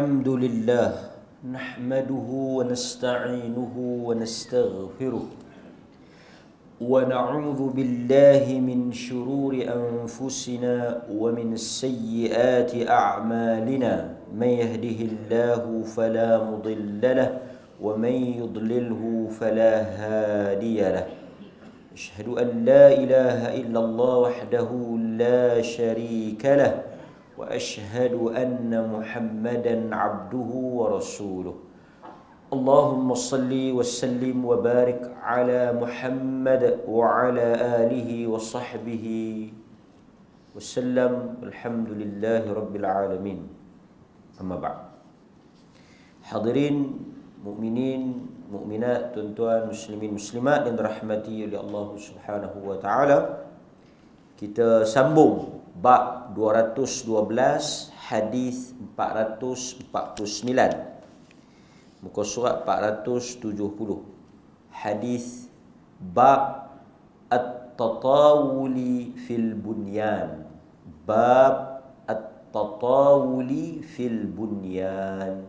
الحمد لله نحمده ونستعينه ونستغفره ونعوذ بالله من شرور أنفسنا ومن سيئات أعمالنا. من يهده الله فلا مضل له ومن يضلله فلا هادي له. أشهد أن لا إله إلا الله وحده لا شريك له. وأشهد أن محمدا عبده ورسوله. اللهم صل وسلم وبارك على محمد وعلى آله وصحبه وسلم. الحمد لله رب العالمين. أما بعد. حضرين مؤمنين مؤمنات تنتوان مسلمين مسلمات ان رحمتي لله سبحانه وتعالى كتاب sambung bab 212 hadis 449. Muka surat 470. Hadis bab at-tatawuli fil bunyan. Bab at-tatawuli fil bunyan.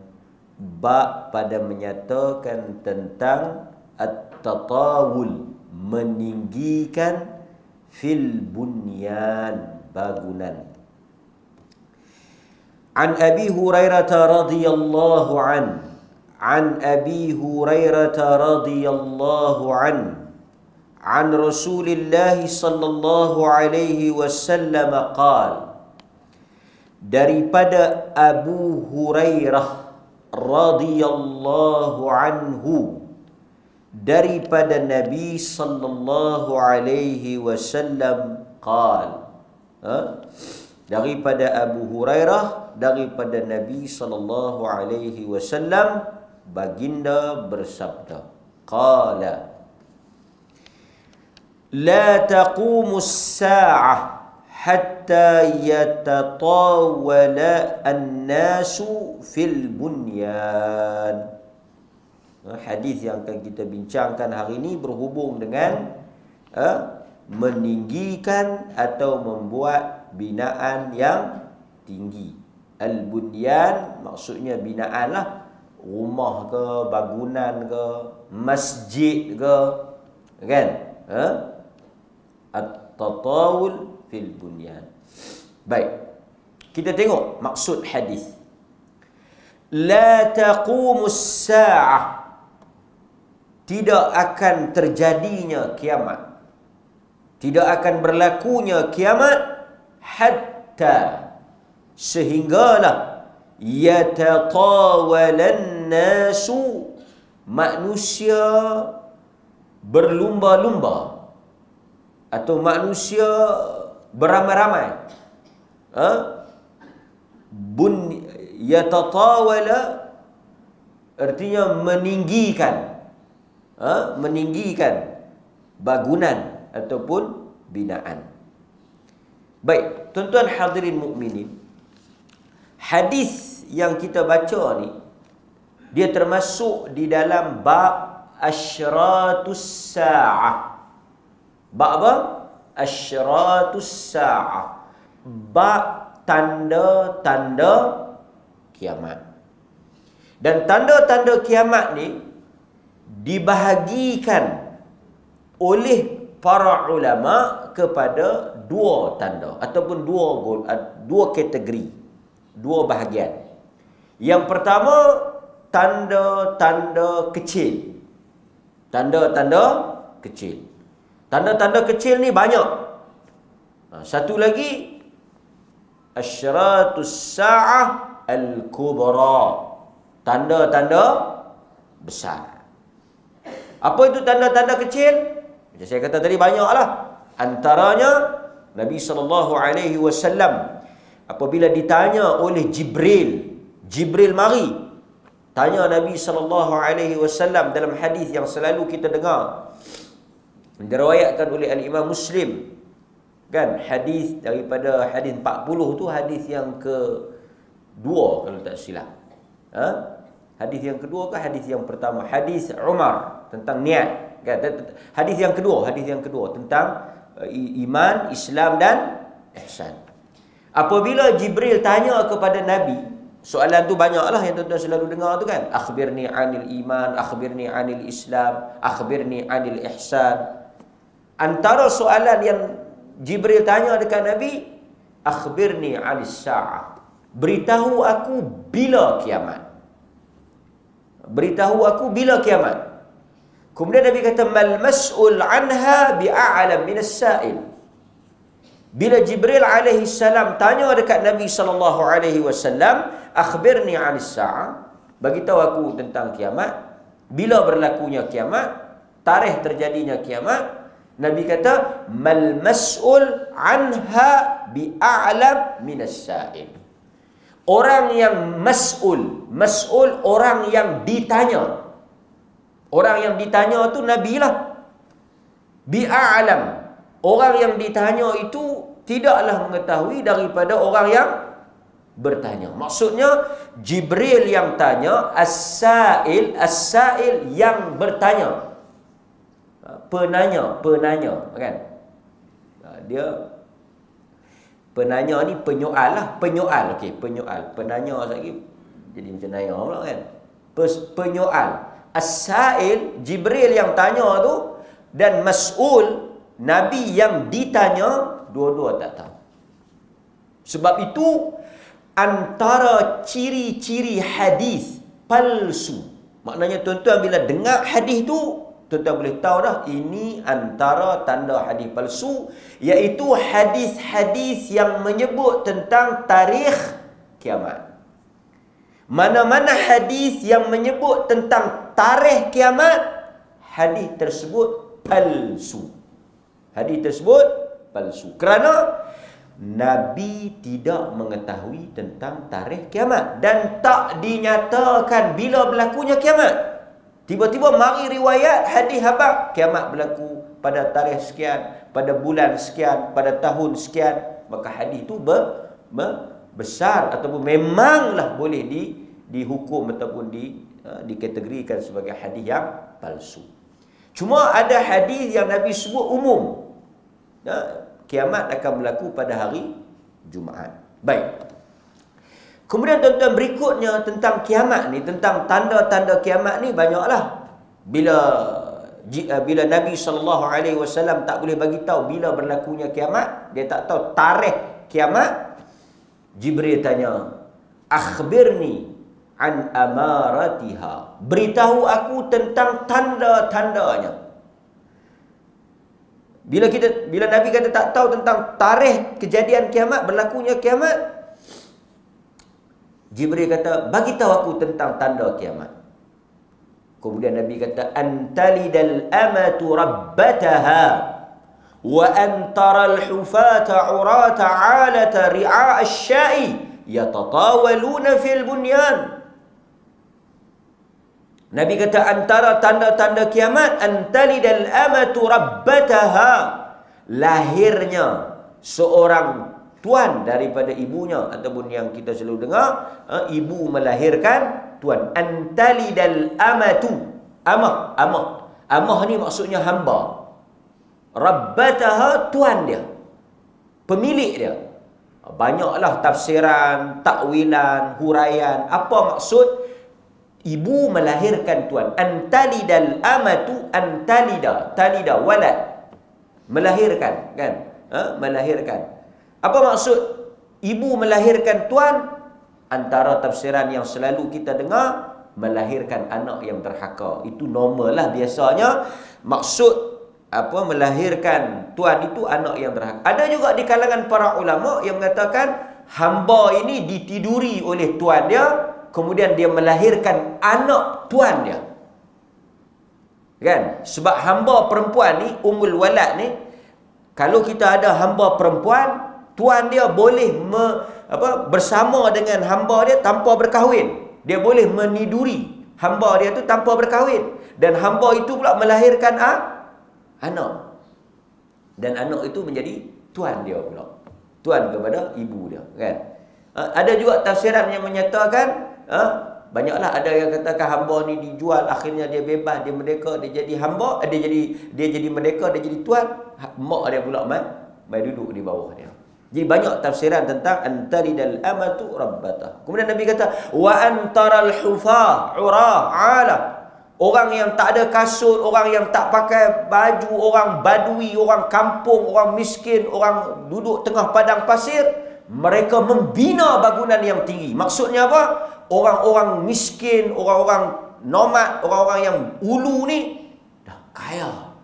Bab pada menyatakan tentang at-tatawul meninggikan fil bunyan bangunan. An Abi Hurairah radhiyallahu an An Abi Hurairah radhiyallahu an An Rasulillah sallallahu alaihi wasallam qala Daripada Abu Hurairah radhiyallahu anhu daripada Nabi sallallahu alaihi wasallam qal ha? daripada Abu Hurairah daripada Nabi sallallahu alaihi wasallam baginda bersabda qala la taqumu as-sa'ah hatta yatatawala an-nasu fil bunyan hadis yang akan kita bincangkan hari ini berhubung dengan uh, meninggikan atau membuat binaan yang tinggi al-bunyan maksudnya binaan lah rumah ke bangunan ke masjid ke kan uh? at-tatawul fil bunyan. Baik. Kita tengok maksud hadis. La taqumus sa'ah. Tidak akan terjadinya kiamat. Tidak akan berlakunya kiamat hatta sehinggalah yatatawalan nasu manusia berlumba-lumba atau manusia beramai-ramai ha? bun yatatawala artinya meninggikan ha? meninggikan bangunan ataupun binaan. Baik tuan-tuan hadirin mukminin hadis yang kita baca ni dia termasuk di dalam bab asyratus sa'ah. Bab apa? Asyratus sa'ah. Bab tanda-tanda kiamat. Dan tanda-tanda kiamat ni dibahagikan oleh para ulama kepada dua tanda ataupun dua dua kategori dua bahagian yang pertama tanda-tanda kecil tanda-tanda kecil Tanda-tanda kecil ni banyak. Ha, satu lagi asyratus sa'ah al-kubra. Tanda-tanda besar. Apa itu tanda-tanda kecil? Macam saya kata tadi banyaklah. Antaranya Nabi sallallahu alaihi wasallam apabila ditanya oleh Jibril, Jibril mari tanya Nabi sallallahu alaihi wasallam dalam hadis yang selalu kita dengar. Diriwayatkan oleh al-Imam Muslim. Kan hadis daripada hadis 40 tu hadis yang ke dua kalau tak silap. Ha? hadis yang kedua ke hadis yang pertama? Hadis Umar tentang niat kan hadis yang kedua hadis yang kedua tentang uh, iman Islam dan ihsan apabila Jibril tanya kepada Nabi soalan tu banyaklah yang tuan-tuan selalu dengar tu kan. Akhbirni anil iman, akhbirni anil Islam, akhbirni anil ihsan. Antara soalan yang Jibril tanya dekat Nabi, akhbirni anis sa'ah. Beritahu aku bila kiamat. Beritahu aku bila kiamat. Kemudian Nabi kata mal mas'ul anha bi'a'lam min as-sa'il. Bila Jibril alaihi salam tanya dekat Nabi sallallahu alaihi wasallam, akhbirni 'anis sa'ah, bagi tahu aku tentang kiamat, bila berlakunya kiamat, tarikh terjadinya kiamat, Nabi kata mal mas'ul anha bi'a'lam min as-sa'il. Orang yang mas'ul, mas'ul orang yang ditanya. Orang yang ditanya tu Nabi lah. Bi'a'lam. Orang yang ditanya itu tidaklah mengetahui daripada orang yang bertanya. Maksudnya Jibril yang tanya, As-Sa'il, As-Sa'il yang bertanya. Penanya, penanya. Kan? Dia penanya ni penyoal lah. Penyoal. Okey, penyoal. Penanya lagi jadi macam nanya pula kan. Penyoal. As-Sa'il, Jibril yang tanya tu dan Mas'ul, Nabi yang ditanya, dua-dua tak tahu. Sebab itu, antara ciri-ciri hadis palsu. Maknanya tuan-tuan bila dengar hadis tu, tuan-tuan boleh tahu dah ini antara tanda hadis palsu iaitu hadis-hadis yang menyebut tentang tarikh kiamat. Mana-mana hadis yang menyebut tentang tarikh kiamat, hadis tersebut palsu. Hadis tersebut palsu. Kerana Nabi tidak mengetahui tentang tarikh kiamat dan tak dinyatakan bila berlakunya kiamat. Tiba-tiba mari riwayat hadis habaq kiamat berlaku pada tarikh sekian, pada bulan sekian, pada tahun sekian, maka hadis itu ber, ber, besar ataupun memanglah boleh di dihukum ataupun di dikategorikan sebagai hadis yang palsu. Cuma ada hadis yang Nabi sebut umum. Ya, kiamat akan berlaku pada hari Jumaat. Baik. Kemudian tuan-tuan berikutnya tentang kiamat ni, tentang tanda-tanda kiamat ni banyaklah. Bila uh, bila Nabi sallallahu alaihi wasallam tak boleh bagi tahu bila berlakunya kiamat, dia tak tahu tarikh kiamat. Jibril tanya, "Akhbirni an amaratiha. Beritahu aku tentang tanda-tandanya. Bila kita bila Nabi kata tak tahu tentang tarikh kejadian kiamat, berlakunya kiamat, Jibril kata, bagi tahu aku tentang tanda kiamat. Kemudian Nabi kata, antalidal amatu rabbataha wa antara al-hufata urata 'alata ri'a asy-sya'i yatatawaluna fil bunyan Nabi kata antara tanda-tanda kiamat antalidal amatu rabbataha. Lahirnya seorang tuan daripada ibunya ataupun yang kita selalu dengar ha, ibu melahirkan tuan. Antalidal amatu amah amah. Amah ni maksudnya hamba. Rabbataha tuan dia. Pemilik dia. Banyaklah tafsiran takwilan huraian. Apa maksud Ibu melahirkan tuan. Antalidal amatu antalida. Talida walad. Melahirkan. kan? Ha? Melahirkan. Apa maksud ibu melahirkan tuan? Antara tafsiran yang selalu kita dengar. Melahirkan anak yang terhaka. Itu normal lah biasanya. Maksud apa melahirkan tuan itu anak yang terhaka. Ada juga di kalangan para ulama yang mengatakan hamba ini ditiduri oleh tuan dia kemudian dia melahirkan anak tuan dia. Kan? Sebab hamba perempuan ni, umul walad ni, kalau kita ada hamba perempuan, tuan dia boleh me, apa, bersama dengan hamba dia tanpa berkahwin. Dia boleh meniduri hamba dia tu tanpa berkahwin. Dan hamba itu pula melahirkan ah, anak. Dan anak itu menjadi tuan dia pula. Tuan kepada ibu dia. Kan? Ada juga tafsiran yang menyatakan ha? banyaklah ada yang katakan hamba ni dijual akhirnya dia bebas dia merdeka dia jadi hamba dia jadi dia jadi merdeka dia jadi tuan ha, mak dia pula mai mai duduk di bawah dia Jadi banyak tafsiran tentang antaridal amatu rabbata. Kemudian Nabi kata wa antaral hufa urah ala. Orang yang tak ada kasut, orang yang tak pakai baju, orang badui, orang kampung, orang miskin, orang duduk tengah padang pasir, mereka membina bangunan yang tinggi. Maksudnya apa? Orang-orang miskin, orang-orang nomad, orang-orang yang ulu ni dah kaya.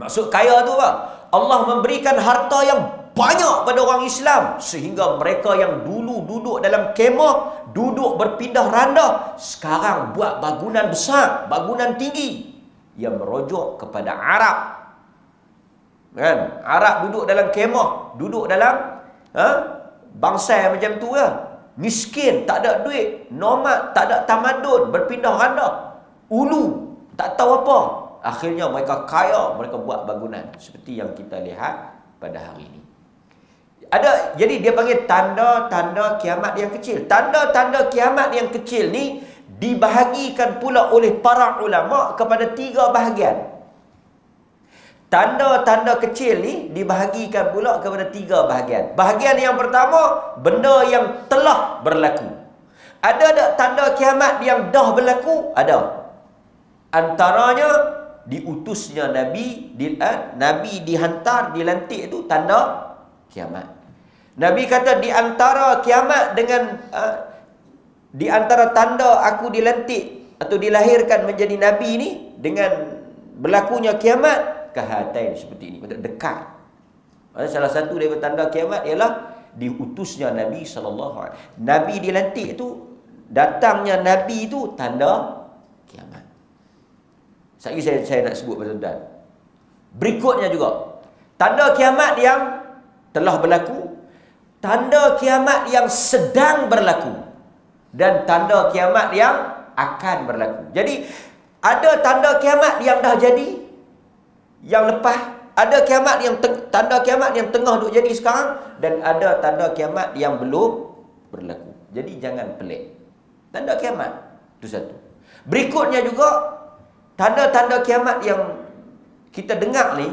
Maksud kaya tu apa? Allah memberikan harta yang banyak pada orang Islam sehingga mereka yang dulu duduk dalam kemah duduk berpindah randa sekarang buat bangunan besar bangunan tinggi yang merujuk kepada Arab kan Arab duduk dalam kemah duduk dalam ha? bangsa macam tu lah miskin tak ada duit. Nomad tak ada tamadun. Berpindah randa ulu tak tahu apa. Akhirnya mereka kaya mereka buat bangunan. Seperti yang kita lihat pada hari ini. Ada jadi dia panggil tanda-tanda kiamat yang kecil. Tanda-tanda kiamat yang kecil ni dibahagikan pula oleh para ulama kepada tiga bahagian. Tanda-tanda kecil ni dibahagikan pula kepada tiga bahagian. Bahagian yang pertama, benda yang telah berlaku. Ada tak tanda kiamat yang dah berlaku? Ada. Antaranya diutusnya Nabi, di, eh, Nabi dihantar, dilantik itu tanda kiamat. Nabi kata di antara kiamat dengan uh, di antara tanda aku dilantik atau dilahirkan menjadi nabi ini dengan berlakunya kiamat kehatain seperti ini maksud dekat. Maksud salah satu daripada tanda kiamat ialah diutusnya Nabi sallallahu alaihi Nabi dilantik itu datangnya nabi itu tanda kiamat. Sekali saya saya nak sebut pasal tuan. Berikutnya juga tanda kiamat yang telah berlaku tanda kiamat yang sedang berlaku dan tanda kiamat yang akan berlaku. Jadi ada tanda kiamat yang dah jadi yang lepas, ada kiamat yang tanda kiamat yang tengah duk jadi sekarang dan ada tanda kiamat yang belum berlaku. Jadi jangan pelik. Tanda kiamat itu satu. Berikutnya juga tanda-tanda kiamat yang kita dengar ni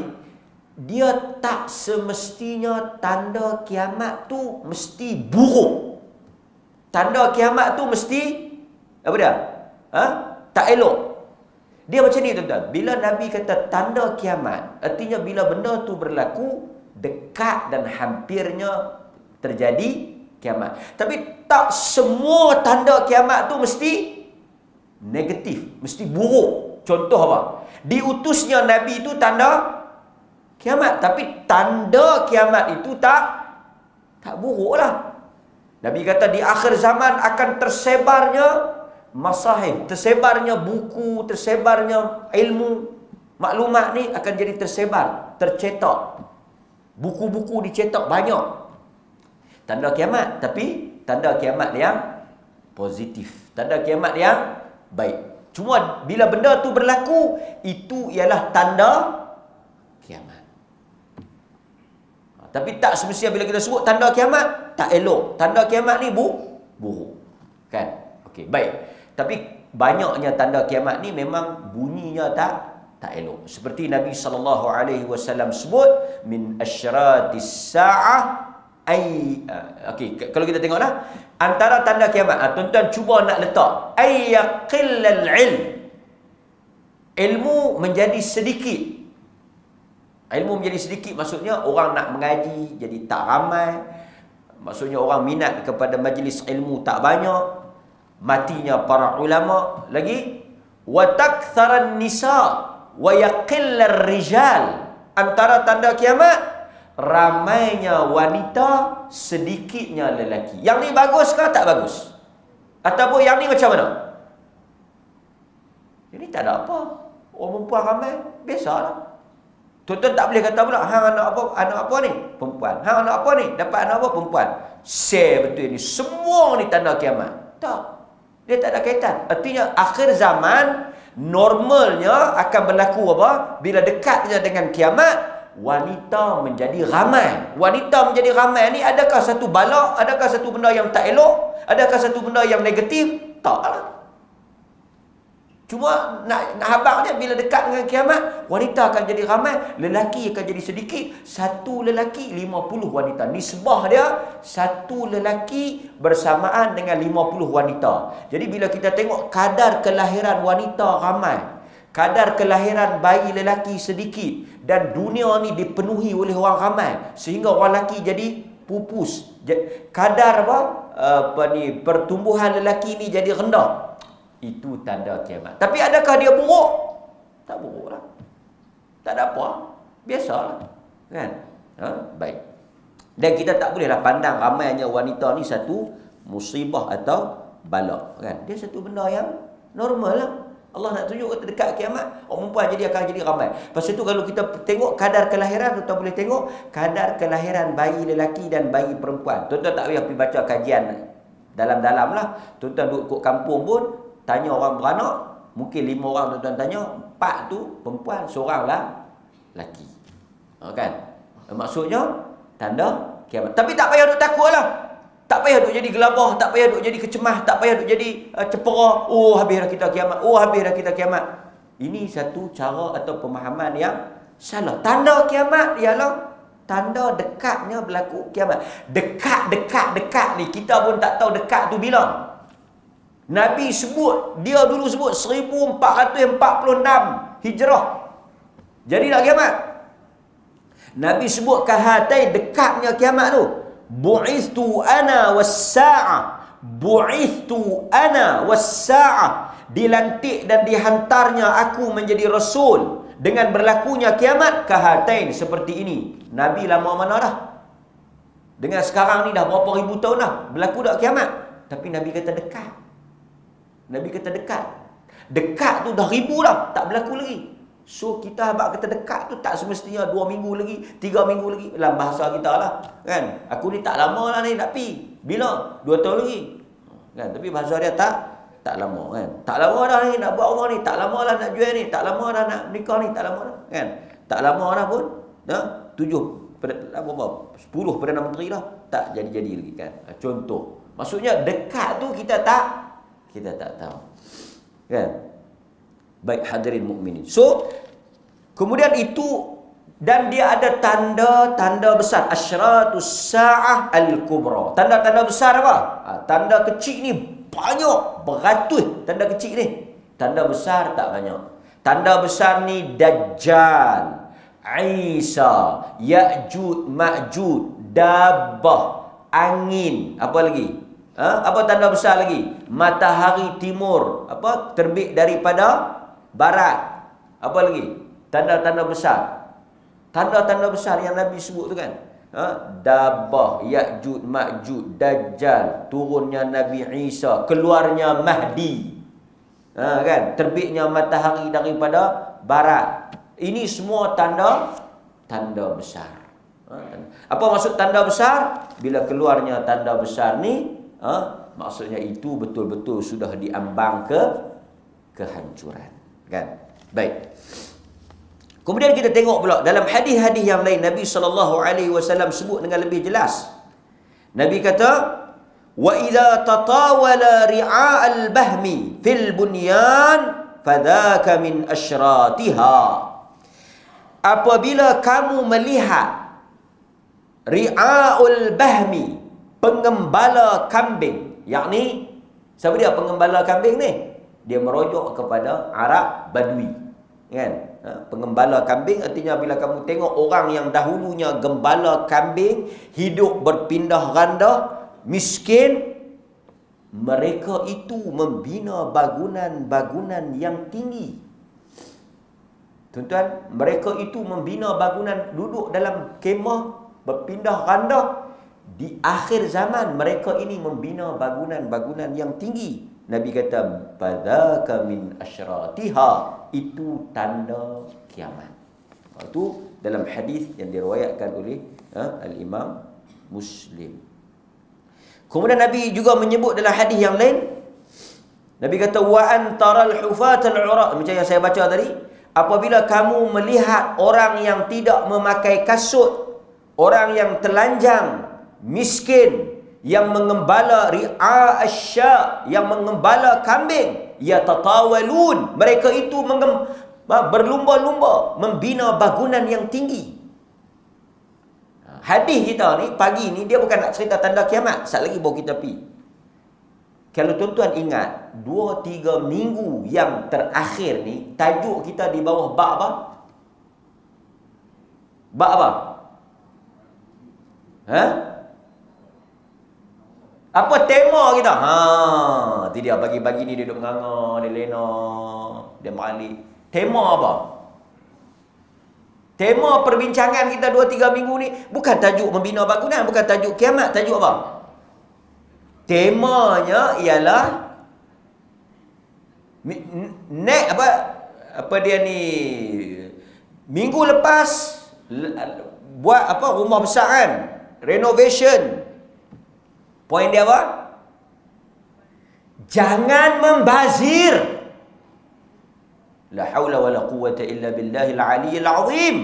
dia tak semestinya tanda kiamat tu mesti buruk. Tanda kiamat tu mesti apa dia? Ha? Tak elok. Dia macam ni tuan-tuan. Bila Nabi kata tanda kiamat, artinya bila benda tu berlaku dekat dan hampirnya terjadi kiamat. Tapi tak semua tanda kiamat tu mesti negatif, mesti buruk. Contoh apa? Diutusnya Nabi itu tanda kiamat tapi tanda kiamat itu tak tak buruklah Nabi kata di akhir zaman akan tersebarnya masahib tersebarnya buku tersebarnya ilmu maklumat ni akan jadi tersebar tercetak buku-buku dicetak banyak tanda kiamat tapi tanda kiamat yang positif tanda kiamat yang baik cuma bila benda tu berlaku itu ialah tanda kiamat tapi tak semestinya bila kita sebut tanda kiamat, tak elok. Tanda kiamat ni bu, buruk. Kan? Okey, baik. Tapi banyaknya tanda kiamat ni memang bunyinya tak tak elok. Seperti Nabi sallallahu alaihi wasallam sebut min asyratis saah ai uh, okey kalau kita tengoklah antara tanda kiamat uh, tuan-tuan cuba nak letak ay yaqillal ilm ilmu menjadi sedikit Ilmu menjadi sedikit maksudnya orang nak mengaji jadi tak ramai. Maksudnya orang minat kepada majlis ilmu tak banyak. Matinya para ulama lagi wa taktharan nisa wa yaqillar rijal. Antara tanda kiamat ramainya wanita sedikitnya lelaki. Yang ni bagus ke tak bagus? Ataupun yang ni macam mana? Ini tak ada apa. Orang perempuan ramai, biasalah. Tuan-tuan tak boleh kata pula, hang anak apa? Anak apa ni? Perempuan. Hang anak apa ni? Dapat anak apa? Perempuan. Share betul ni. Semua ni tanda kiamat. Tak. Dia tak ada kaitan. Artinya akhir zaman normalnya akan berlaku apa? Bila dekatnya dengan kiamat, wanita menjadi ramai. Wanita menjadi ramai ni adakah satu balak? Adakah satu benda yang tak elok? Adakah satu benda yang negatif? Tak lah. Cuma nak, nak habaknya bila dekat dengan kiamat, wanita akan jadi ramai, lelaki akan jadi sedikit. Satu lelaki, lima puluh wanita. Nisbah dia, satu lelaki bersamaan dengan lima puluh wanita. Jadi bila kita tengok kadar kelahiran wanita ramai, kadar kelahiran bayi lelaki sedikit, dan dunia ni dipenuhi oleh orang ramai, sehingga orang lelaki jadi pupus. Kadar apa? apa ni pertumbuhan lelaki ni jadi rendah itu tanda kiamat. Tapi adakah dia buruk? Tak buruk lah. Tak ada apa. Biasalah. Kan? Ha? Baik. Dan kita tak bolehlah pandang ramainya wanita ni satu musibah atau bala. Kan? Dia satu benda yang normal lah. Allah nak tunjuk kata dekat kiamat, orang perempuan jadi akan jadi ramai. Lepas itu kalau kita tengok kadar kelahiran, tuan boleh tengok kadar kelahiran bayi lelaki dan bayi perempuan. Tuan-tuan tak payah pergi baca kajian dalam-dalam lah. Tuan-tuan duduk kampung pun, tanya orang beranak, mungkin lima orang tuan-tuan tanya, empat tu perempuan, seorang lah lelaki. Ha, kan? Maksudnya, tanda kiamat. Tapi tak payah duduk takut lah. Tak payah duduk jadi gelabah, tak payah duduk jadi kecemah, tak payah duduk jadi uh, cepera. Oh, habis dah kita kiamat. Oh, habis dah kita kiamat. Ini satu cara atau pemahaman yang salah. Tanda kiamat ialah tanda dekatnya berlaku kiamat. Dekat, dekat, dekat ni. Kita pun tak tahu dekat tu bila. Nabi sebut, dia dulu sebut 1446 hijrah. Jadi tak kiamat. Nabi sebut kahatai dekatnya kiamat tu. Bu'ithu ana was-sa'ah. Bu'ithu ana was-sa'ah. Dilantik dan dihantarnya aku menjadi rasul dengan berlakunya kiamat kahatain seperti ini. Nabi lama mana dah? Dengan sekarang ni dah berapa ribu tahun dah berlaku dak kiamat. Tapi Nabi kata dekat. Nabi kata dekat. Dekat tu dah ribu dah. Tak berlaku lagi. So kita habak kata dekat tu tak semestinya dua minggu lagi, tiga minggu lagi. Dalam bahasa kita lah. Kan? Aku ni tak lama lah ni nak pi. Bila? Dua tahun lagi. Kan? Tapi bahasa dia tak tak lama kan. Tak lama dah ni nak buat orang ni. Tak lama lah nak jual ni. Tak lama dah nak nikah ni. Tak lama dah. Kan? Tak lama dah pun. Dah? Tujuh. Apa-apa? Sepuluh Perdana Menteri lah. Tak jadi-jadi lagi kan. Contoh. Maksudnya dekat tu kita tak kita tak tahu. Kan? Baik hadirin mukminin. So, kemudian itu dan dia ada tanda-tanda besar asyratus saah al-kubra. Tanda-tanda besar apa? Ha, tanda kecil ni banyak, beratus tanda kecil ni. Tanda besar tak banyak. Tanda besar ni Dajjal, Isa, Ya'jud, Ma'jud, Dabah, angin, apa lagi? Ha? Apa tanda besar lagi? Matahari timur. Apa? Terbit daripada barat. Apa lagi? Tanda-tanda besar. Tanda-tanda besar yang Nabi sebut tu kan? Ha? Dabah, Ya'jud, Ma'jud, Dajjal, turunnya Nabi Isa, keluarnya Mahdi. Ha, kan? Terbitnya matahari daripada barat. Ini semua tanda tanda besar. Ha? Apa maksud tanda besar? Bila keluarnya tanda besar ni, ha? maksudnya itu betul-betul sudah diambang ke kehancuran kan? Baik. Kemudian kita tengok pula dalam hadis-hadis yang lain Nabi sallallahu alaihi wasallam sebut dengan lebih jelas. Nabi kata wa idza tatawala al-bahmi fil bunyan fadhaka min asyratiha apabila kamu melihat ri'aul bahmi pengembala kambing. Yakni siapa dia pengembala kambing ni? Dia merujuk kepada Arab Badui. Kan? Ha? Pengembala kambing artinya bila kamu tengok orang yang dahulunya gembala kambing hidup berpindah ganda, miskin, mereka itu membina bangunan-bangunan yang tinggi. Tuan-tuan, mereka itu membina bangunan duduk dalam kemah berpindah ganda di akhir zaman mereka ini membina bangunan-bangunan yang tinggi. Nabi kata badaka min asyratiha itu tanda kiamat. Itu dalam hadis yang diriwayatkan oleh ha, al-Imam Muslim. Kemudian Nabi juga menyebut dalam hadis yang lain Nabi kata wa antaral hufat al-ura macam yang saya baca tadi apabila kamu melihat orang yang tidak memakai kasut orang yang telanjang miskin yang mengembala ri'a asya yang mengembala kambing ya tatawalun. Mereka itu mengem, berlumba-lumba membina bangunan yang tinggi. Hadis kita ni pagi ni dia bukan nak cerita tanda kiamat. Sat lagi bawa kita pi. Kalau tuan-tuan ingat dua tiga minggu yang terakhir ni tajuk kita di bawah bab apa? Bab apa? Ha apa tema kita? Ha, tu dia pagi-pagi ni dia duduk menganga, dia lena, dia balik. Tema apa? Tema perbincangan kita 2 3 minggu ni bukan tajuk membina bangunan, bukan tajuk kiamat, tajuk apa? Temanya ialah nek apa apa dia ni minggu lepas buat apa rumah besar kan renovation Poin dia apa? Jangan membazir. La haula wala quwwata illa billahil aliyyil azim.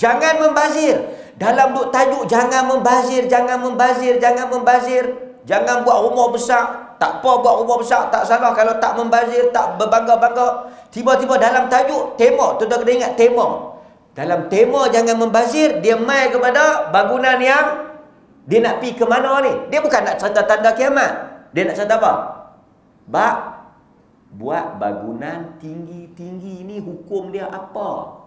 Jangan membazir. Dalam duk tajuk jangan membazir, jangan membazir, jangan membazir. Jangan buat rumah besar. Tak apa buat rumah besar, tak salah kalau tak membazir, tak berbangga-bangga. Tiba-tiba dalam tajuk, tema, tuan-tuan kena ingat tema. Dalam tema jangan membazir, dia mai kepada bangunan yang dia nak pergi ke mana ni? Dia bukan nak cerita tanda kiamat. Dia nak cerita apa? Bak, buat bangunan tinggi-tinggi ni hukum dia apa?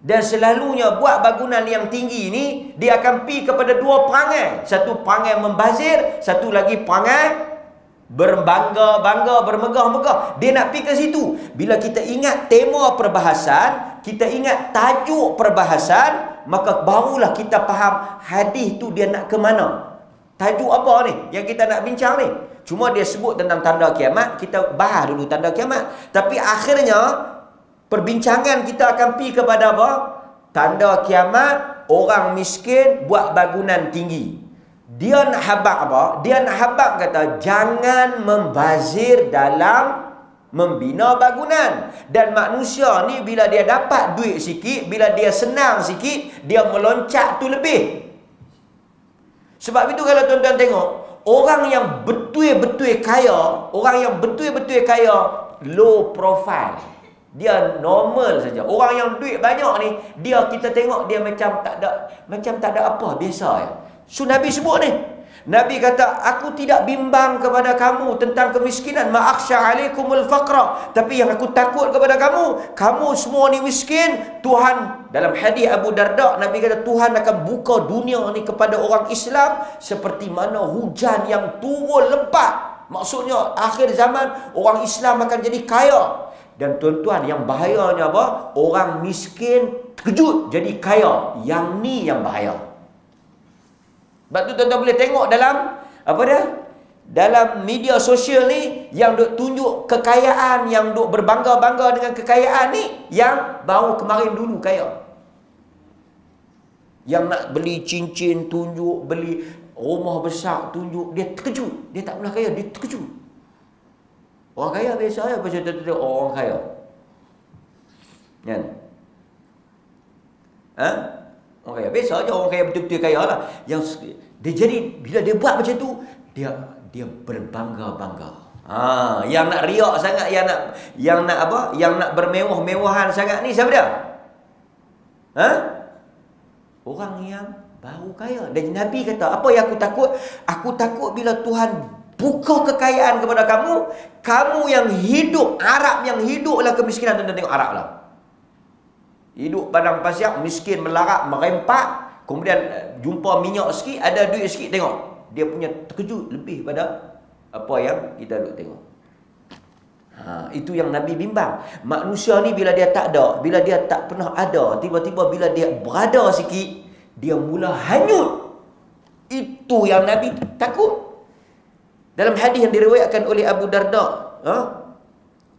Dan selalunya buat bangunan yang tinggi ni, dia akan pergi kepada dua perangai. Satu perangai membazir, satu lagi perangai berbangga-bangga, bermegah-megah. Dia nak pergi ke situ. Bila kita ingat tema perbahasan, kita ingat tajuk perbahasan, maka barulah kita faham hadis tu dia nak ke mana. Tajuk apa ni yang kita nak bincang ni? Cuma dia sebut tentang tanda kiamat, kita bahas dulu tanda kiamat. Tapi akhirnya perbincangan kita akan pi kepada apa? Tanda kiamat, orang miskin buat bangunan tinggi. Dia nak habak apa? Dia nak habak kata jangan membazir dalam membina bangunan. Dan manusia ni bila dia dapat duit sikit bila dia senang sikit dia meloncat tu lebih. Sebab itu kalau tuan-tuan tengok orang yang betul-betul kaya orang yang betul-betul kaya low profile. Dia normal saja. Orang yang duit banyak ni dia kita tengok dia macam tak ada macam tak ada apa biasa ya so nabi sebut ni Nabi kata, aku tidak bimbang kepada kamu tentang kemiskinan. Ma'aksya alaikumul faqra. Tapi yang aku takut kepada kamu, kamu semua ni miskin. Tuhan, dalam hadis Abu Darda, Nabi kata, Tuhan akan buka dunia ni kepada orang Islam seperti mana hujan yang turun lebat. Maksudnya, akhir zaman, orang Islam akan jadi kaya. Dan tuan-tuan, yang bahayanya apa? Orang miskin terkejut jadi kaya. Yang ni yang bahaya. Sebab tu tuan-tuan boleh tengok dalam apa dia? Dalam media sosial ni yang duk tunjuk kekayaan, yang duk berbangga-bangga dengan kekayaan ni yang baru kemarin dulu kaya. Yang nak beli cincin tunjuk, beli rumah besar tunjuk, dia terkejut. Dia tak pernah kaya, dia terkejut. Orang kaya biasa ya macam tu orang kaya. Kan? Ha? Orang kaya. Biasa aja orang kaya betul-betul kaya lah. Yang dia jadi bila dia buat macam tu, dia dia berbangga-bangga. Ha, yang nak riak sangat, yang nak yang nak apa? Yang nak bermewah-mewahan sangat ni siapa dia? Ha? Orang yang baru kaya. Dan Nabi kata, apa yang aku takut? Aku takut bila Tuhan buka kekayaan kepada kamu, kamu yang hidup, Arab yang hiduplah kemiskinan. Tuan-tuan tengok Arab lah. Hidup padang pasir, miskin, melarat, merempak. Kemudian eh, jumpa minyak sikit, ada duit sikit, tengok. Dia punya terkejut lebih pada apa yang kita duk tengok. Ha, itu yang Nabi bimbang. Manusia ni bila dia tak ada, bila dia tak pernah ada, tiba-tiba bila dia berada sikit, dia mula hanyut. Itu yang Nabi takut. Dalam hadis yang diriwayatkan oleh Abu Darda, ha?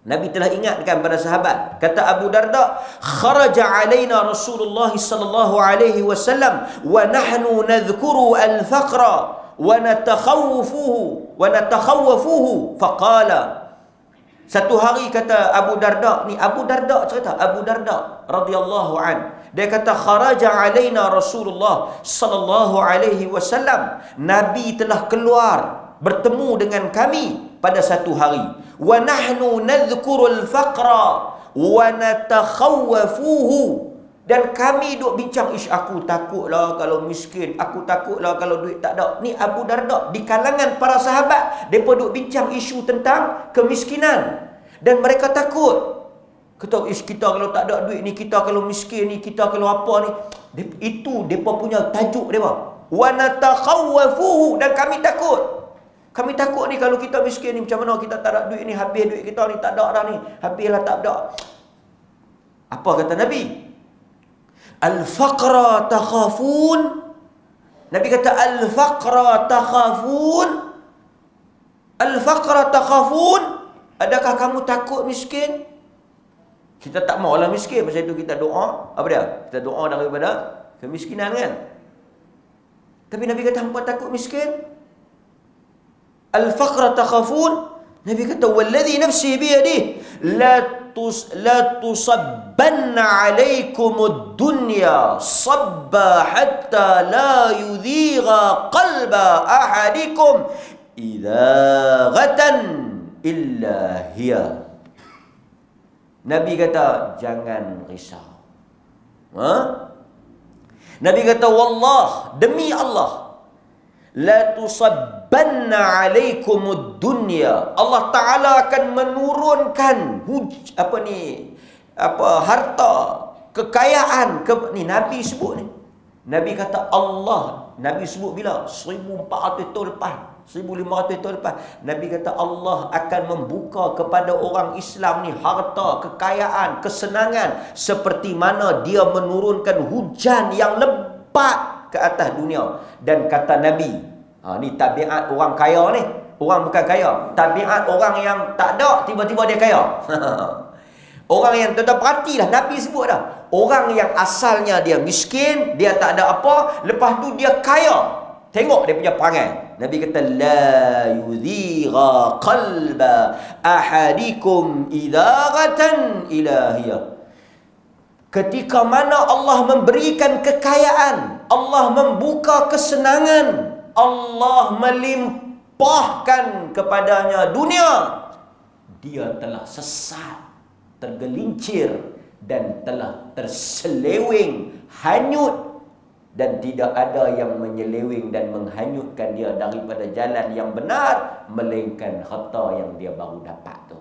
Nabi telah ingatkan pada sahabat. Kata Abu Darda, "Kharaja alaina Rasulullah sallallahu alaihi wasallam wa nahnu nadhkuru al-faqra wa natakhawwafuhu wa natakhawwafuhu." Faqala satu hari kata Abu Darda ni Abu Darda cerita Abu Darda radhiyallahu an Dia kata kharaja alaina Rasulullah sallallahu alaihi wasallam. Nabi telah keluar bertemu dengan kami pada satu hari. Wa nahnu nadhkurul faqra wa natakhawwafuhu. Dan kami duk bincang ish aku takutlah kalau miskin aku takutlah kalau duit tak ada. Ni Abu Darda di kalangan para sahabat depa duk bincang isu tentang kemiskinan. Dan mereka takut. Kata ish kita kalau tak ada duit ni kita kalau miskin ni kita kalau apa ni. Itu depa punya tajuk depa wa natakhawwafuhu. Dan kami takut kami takut ni kalau kita miskin ni macam mana kita tak ada duit ni habis duit kita ni tak ada dah ni habislah tak ada. Apa kata Nabi? Al-faqra takhafun. Nabi kata Al-faqra takhafun. Al-faqra takhafun. Adakah kamu takut miskin? Kita tak mau lah miskin Pasal itu kita doa. Apa dia? Kita doa daripada kemiskinan kan? Tapi Nabi kata hampa takut miskin Al-faqra takhafun. Nabi kata Walladhi nafsi biyadih La tus la tusabbanna alaikum dunya sabba hatta la yudhiga qalba ahadikum idza ghatan illa hiya. Nabi kata jangan risau. Ha? Nabi kata wallah demi Allah la tusabbanna alaikumud dunya. Allah taala akan menurunkan huj, apa ni apa harta kekayaan ke ni nabi sebut ni. Nabi kata Allah. Nabi sebut bila? 1400 tahun lepas. 1500 tahun lepas. Nabi kata Allah akan membuka kepada orang Islam ni harta kekayaan kesenangan seperti mana dia menurunkan hujan yang lebat ke atas dunia. Dan kata nabi ha ni tabiat orang kaya ni. Orang bukan kaya. Tabiat orang yang tak ada tiba-tiba dia kaya. Orang yang tuan perhatilah nabi sebut dah. Orang yang asalnya dia miskin dia tak ada apa lepas tu dia kaya. Tengok dia punya perangai. Nabi kata la yudhira qalba ahadikum idagatan ilahiyah. Ketika mana Allah memberikan kekayaan, Allah membuka kesenangan, Allah melimpahkan kepadanya dunia, dia telah sesat, tergelincir dan telah terseleweng, hanyut dan tidak ada yang menyeleweng dan menghanyutkan dia daripada jalan yang benar melainkan harta yang dia baru dapat tu.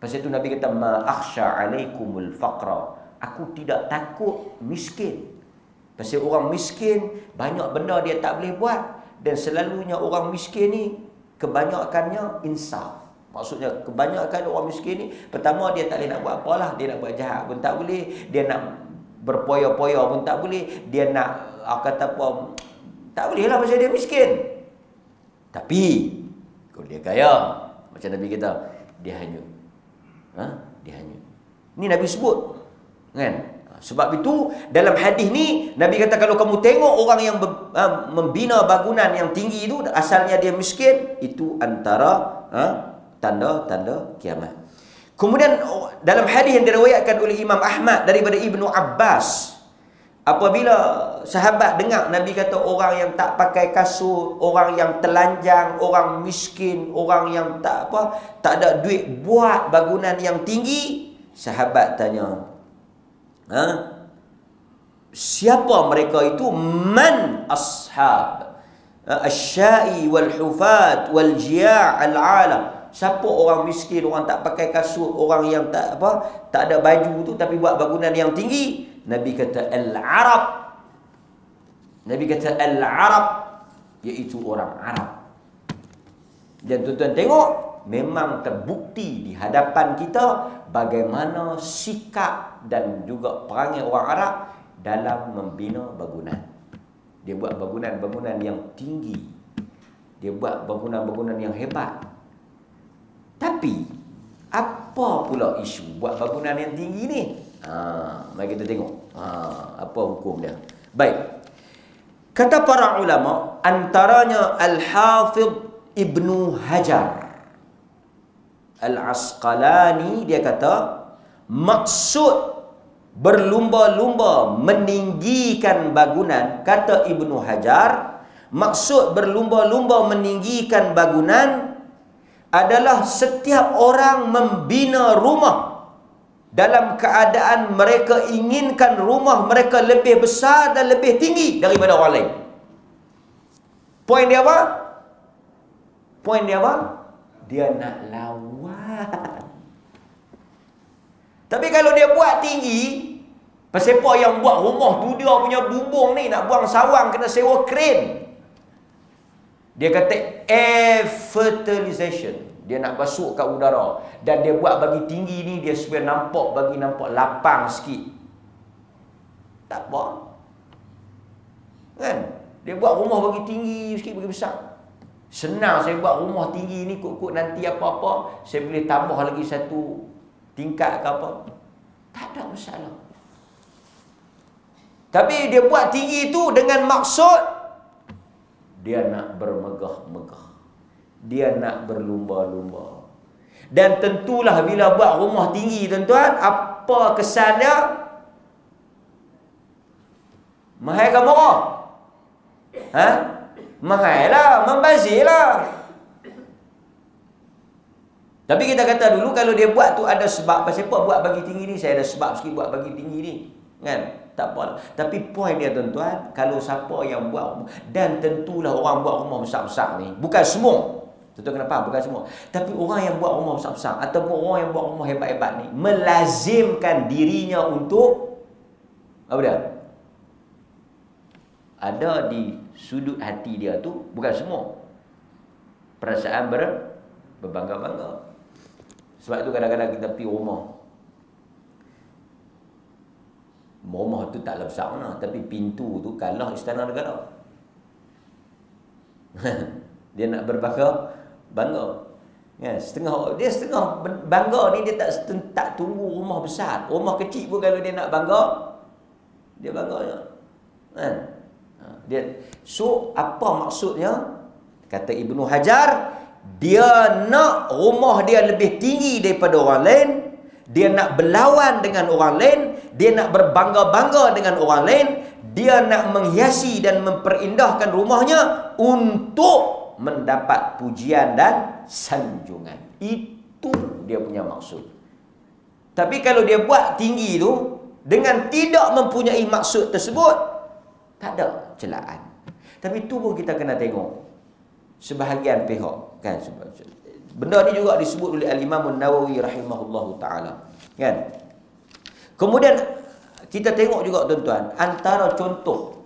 Pasal itu Nabi kata ma akhsha alaikumul faqra aku tidak takut miskin. Pasal orang miskin, banyak benda dia tak boleh buat. Dan selalunya orang miskin ni, kebanyakannya insaf. Maksudnya, kebanyakan orang miskin ni, pertama dia tak boleh nak buat apalah. Dia nak buat jahat pun tak boleh. Dia nak berpoya-poya pun tak boleh. Dia nak, ah, kata apa, tak boleh lah pasal dia miskin. Tapi, kalau dia kaya, macam Nabi kata, dia hanyut. Ha? Dia hanyut. Ini Nabi sebut Kan? Sebab itu dalam hadis ni Nabi kata kalau kamu tengok orang yang ha, membina bangunan yang tinggi itu asalnya dia miskin itu antara ha, tanda-tanda kiamat. Kemudian dalam hadis yang diriwayatkan oleh Imam Ahmad daripada Ibnu Abbas apabila sahabat dengar Nabi kata orang yang tak pakai kasut, orang yang telanjang, orang miskin, orang yang tak apa, tak ada duit buat bangunan yang tinggi, sahabat tanya, ha? siapa mereka itu? Man ashab. Ha? asyai wal hufat wal jia' al ala siapa orang miskin orang tak pakai kasut orang yang tak apa tak ada baju tu tapi buat bangunan yang tinggi? Nabi kata al arab nabi kata al arab iaitu orang arab. Dan tuan-tuan tengok memang terbukti di hadapan kita bagaimana sikap dan juga perangai orang Arab dalam membina bangunan. Dia buat bangunan-bangunan yang tinggi. Dia buat bangunan-bangunan yang hebat. Tapi apa pula isu buat bangunan yang tinggi ni? Ha, mari kita tengok. Ha, apa hukum dia? Baik. Kata para ulama antaranya Al-Hafidh Ibnu Hajar Al-Asqalani dia kata maksud berlumba-lumba meninggikan bangunan kata Ibnu Hajar maksud berlumba-lumba meninggikan bangunan adalah setiap orang membina rumah dalam keadaan mereka inginkan rumah mereka lebih besar dan lebih tinggi daripada orang lain. Poin dia apa? Poin dia apa? Dia nak lawan. Tapi kalau dia buat tinggi, Siapa yang buat rumah tu dia punya bumbung ni nak buang sawang kena sewa kren. Dia kata air fertilization. Dia nak basuh kat udara. Dan dia buat bagi tinggi ni dia supaya nampak bagi nampak lapang sikit. Tak apa. Kan? Dia buat rumah bagi tinggi sikit bagi besar. Senang saya buat rumah tinggi ni kut-kut nanti apa-apa. Saya boleh tambah lagi satu tingkat ke apa. Tak ada masalah. Tapi dia buat tinggi itu dengan maksud dia nak bermegah-megah. Dia nak berlumba-lumba. Dan tentulah bila buat rumah tinggi tuan-tuan, apa kesannya? Mahal ke murah? Ha? Mahal lah, membazir lah. Tapi kita kata dulu kalau dia buat tu ada sebab. Pasal apa buat bagi tinggi ni? Saya ada sebab sikit buat bagi tinggi ni. Kan? tak apa. Tapi poin dia tuan-tuan, kalau siapa yang buat dan tentulah orang buat rumah besar-besar ni, bukan semua. Tentu kenapa? Bukan semua. Tapi orang yang buat rumah besar-besar ataupun orang yang buat rumah hebat-hebat ni melazimkan dirinya untuk apa dia? Ada di sudut hati dia tu bukan semua. Perasaan ber berbangga-bangga. Sebab itu kadang-kadang kita pergi rumah Rumah tu tak besar mana Tapi pintu tu kalah istana negara Dia nak berbangga Bangga ya, setengah Dia setengah bangga ni Dia tak tak tunggu rumah besar Rumah kecil pun kalau dia nak bangga Dia bangga je kan? Ha, dia, So apa maksudnya Kata Ibnu Hajar Dia nak rumah dia lebih tinggi daripada orang lain dia nak berlawan dengan orang lain, dia nak berbangga-bangga dengan orang lain, dia nak menghiasi dan memperindahkan rumahnya untuk mendapat pujian dan sanjungan. Itu dia punya maksud. Tapi kalau dia buat tinggi itu dengan tidak mempunyai maksud tersebut, tak ada celaan. Tapi itu pun kita kena tengok sebahagian pihak kan Benda ni juga disebut oleh Al-Imam Nawawi rahimahullahu taala. Kan? Kemudian kita tengok juga tuan-tuan, antara contoh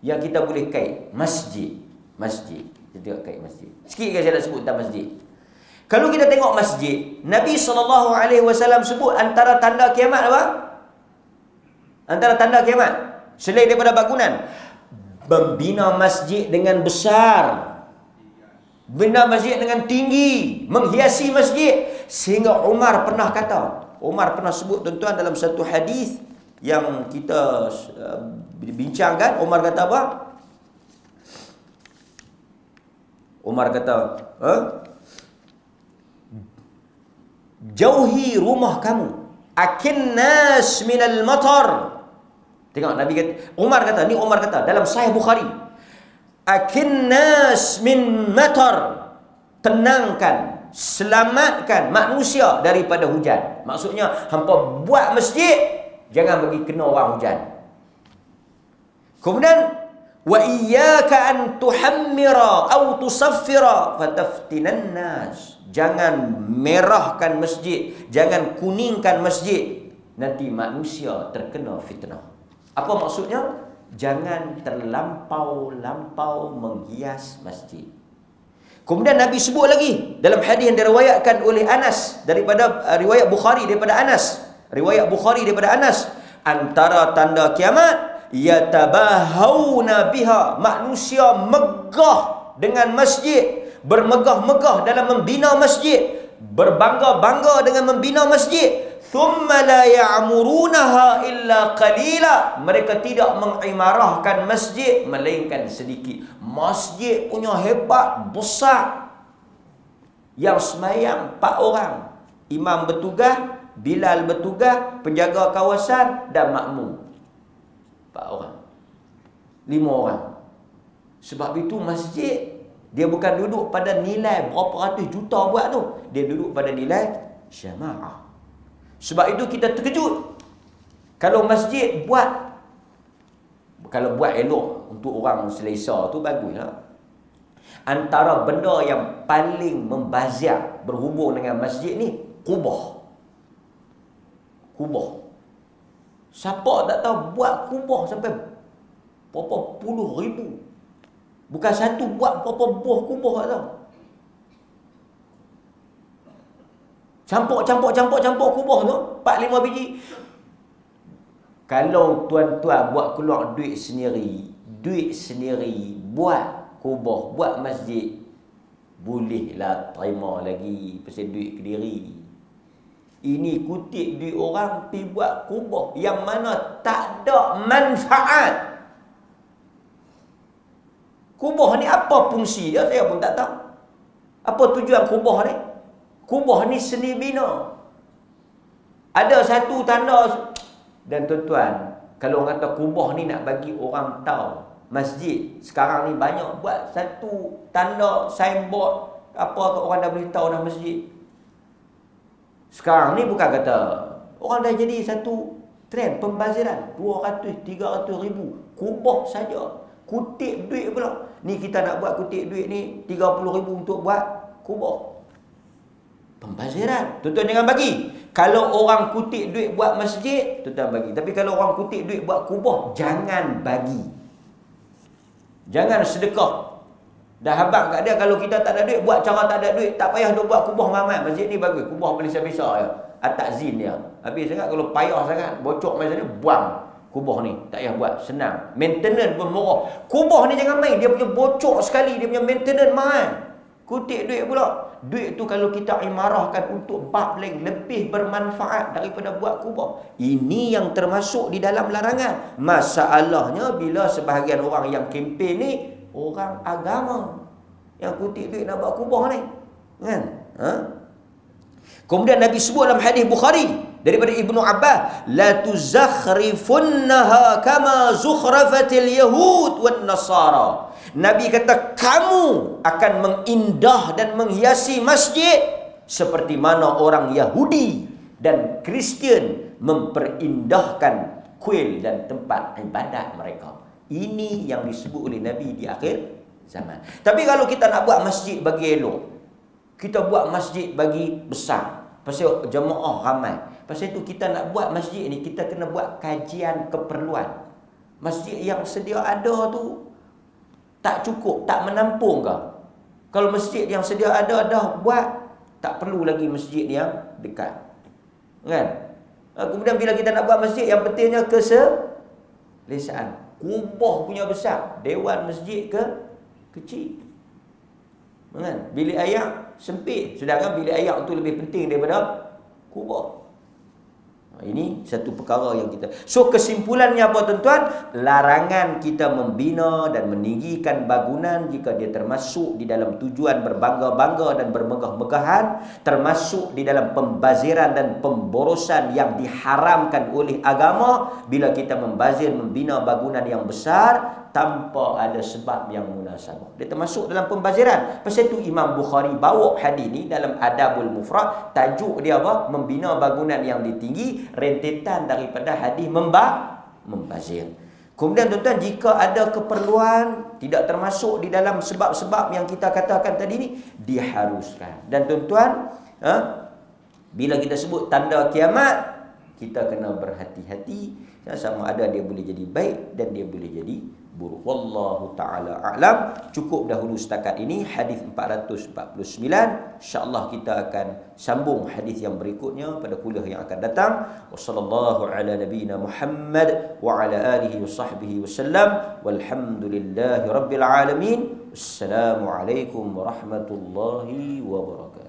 yang kita boleh kait masjid. Masjid. Kita tengok kait masjid. Sikit saya nak sebut tentang masjid. Kalau kita tengok masjid, Nabi SAW sebut antara tanda kiamat apa? Antara tanda kiamat. Selain daripada bangunan. Membina masjid dengan besar. Bina masjid dengan tinggi, menghiasi masjid sehingga Umar pernah kata, Umar pernah sebut tuan-tuan dalam satu hadis yang kita uh, bincangkan, Umar kata apa? Umar kata, huh? Jauhi rumah kamu. Akin nas minal matar. Tengok Nabi kata, Umar kata, ni Umar kata dalam Sahih Bukhari akinnas min matar. Tenangkan selamatkan manusia daripada hujan. Maksudnya hampa buat masjid jangan bagi kena orang hujan. Kemudian wa iyyaka an tuhammira aw tusaffira fataftinan nas. Jangan merahkan masjid jangan kuningkan masjid. Nanti manusia terkena fitnah apa maksudnya? Jangan terlampau-lampau menghias masjid. Kemudian Nabi sebut lagi dalam hadis yang diriwayatkan oleh Anas daripada uh, riwayat Bukhari daripada Anas, riwayat Bukhari daripada Anas, antara tanda kiamat yatabahuna biha. Manusia megah dengan masjid, bermegah-megah dalam membina masjid, berbangga-bangga dengan membina masjid thumma la ya'murunaha illa qalila mereka tidak mengimarahkan masjid melainkan sedikit masjid punya hebat besar yang semayang empat orang imam bertugas Bilal bertugas, penjaga kawasan dan makmum. Empat orang. Lima orang. Sebab itu masjid dia bukan duduk pada nilai berapa ratus juta buat tu. Dia duduk pada nilai syama'ah. Sebab itu kita terkejut. Kalau masjid buat kalau buat elok untuk orang selesa tu baguslah. Antara benda yang paling membazir berhubung dengan masjid ni kubah. Kubah. Siapa tak tahu buat kubah sampai berapa puluh ribu Bukan satu buat berapa buah kubur tak tahu. Campur, campur, campur, campur kubur tu. Empat, lima biji. Kalau tuan-tuan buat keluar duit sendiri, duit sendiri, buat kubur, buat masjid, bolehlah terima lagi pasal duit kediri. Ini kutip duit orang pi buat kubur yang mana tak ada manfaat. Kubah ni apa fungsi dia? Saya pun tak tahu. Apa tujuan kubah ni? Kubah ni seni bina. Ada satu tanda dan tuan-tuan, kalau orang kata kubah ni nak bagi orang tahu masjid sekarang ni banyak buat satu tanda signboard apa orang dah boleh tahu dah masjid. Sekarang ni bukan kata orang dah jadi satu trend pembaziran 200 300 ribu kubah saja Kutip duit pula. Ni kita nak buat kutip duit ni 30 ribu untuk buat kubur. Pembaziran. Tuan-tuan jangan bagi. Kalau orang kutip duit buat masjid, tuan-tuan bagi. Tapi kalau orang kutip duit buat kubur, jangan bagi. Jangan sedekah. Dah habak kat dia kalau kita tak ada duit, buat cara tak ada duit, tak payah duk buat kubur mamat. Masjid ni bagus. Kubur besar-besar ya. Atak zin dia. Habis sangat kalau payah sangat, bocok macam ni, buang. Kubah ni tak payah buat senang. Maintenance pun murah. Kubah ni jangan main, dia punya bocor sekali, dia punya maintenance mahal. Kutip duit pula. Duit tu kalau kita imarahkan untuk bab lain lebih bermanfaat daripada buat kubah. Ini yang termasuk di dalam larangan. Masalahnya bila sebahagian orang yang kempen ni orang agama yang kutip duit nak buat kubah ni. Kan? Ha? Kemudian Nabi sebut dalam hadis Bukhari daripada Ibnu Abbas la tuzakhrifunnaha kama zukhrafatil yahud wan nasara Nabi kata kamu akan mengindah dan menghiasi masjid seperti mana orang Yahudi dan Kristian memperindahkan kuil dan tempat ibadat mereka. Ini yang disebut oleh Nabi di akhir zaman. Tapi kalau kita nak buat masjid bagi elok, kita buat masjid bagi besar. Pasal jemaah ramai. Pasal itu kita nak buat masjid ni kita kena buat kajian keperluan. Masjid yang sedia ada tu tak cukup, tak menampung ke? Kalau masjid yang sedia ada dah buat, tak perlu lagi masjid yang dekat. Kan? Ha, kemudian bila kita nak buat masjid yang pentingnya keselesaan. Kubah punya besar, dewan masjid ke kecil. Kan? Bilik ayak sempit. Sedangkan bilik ayak tu lebih penting daripada kubah. Ha, ini satu perkara yang kita So kesimpulannya apa tuan-tuan? Larangan kita membina dan meninggikan bangunan Jika dia termasuk di dalam tujuan berbangga-bangga dan bermegah-megahan Termasuk di dalam pembaziran dan pemborosan yang diharamkan oleh agama. Bila kita membazir membina bangunan yang besar tanpa ada sebab yang munasabah. Dia termasuk dalam pembaziran. Pasal itu Imam Bukhari bawa hadis ni dalam Adabul Mufrad, tajuk dia apa? Membina bangunan yang ditinggi, rentetan daripada hadis memba membazir. Kemudian tuan-tuan jika ada keperluan tidak termasuk di dalam sebab-sebab yang kita katakan tadi ni diharuskan. Dan tuan-tuan, ha? bila kita sebut tanda kiamat, kita kena berhati-hati sama ada dia boleh jadi baik dan dia boleh jadi buruk. Wallahu taala a'lam. Cukup dahulu setakat ini hadis 449. Insya-Allah kita akan sambung hadis yang berikutnya pada kuliah yang akan datang. Wassallallahu ala nabiyyina Muhammad wa ala alihi wa sahbihi wasallam. Walhamdulillahi rabbil alamin. Assalamualaikum warahmatullahi wabarakatuh.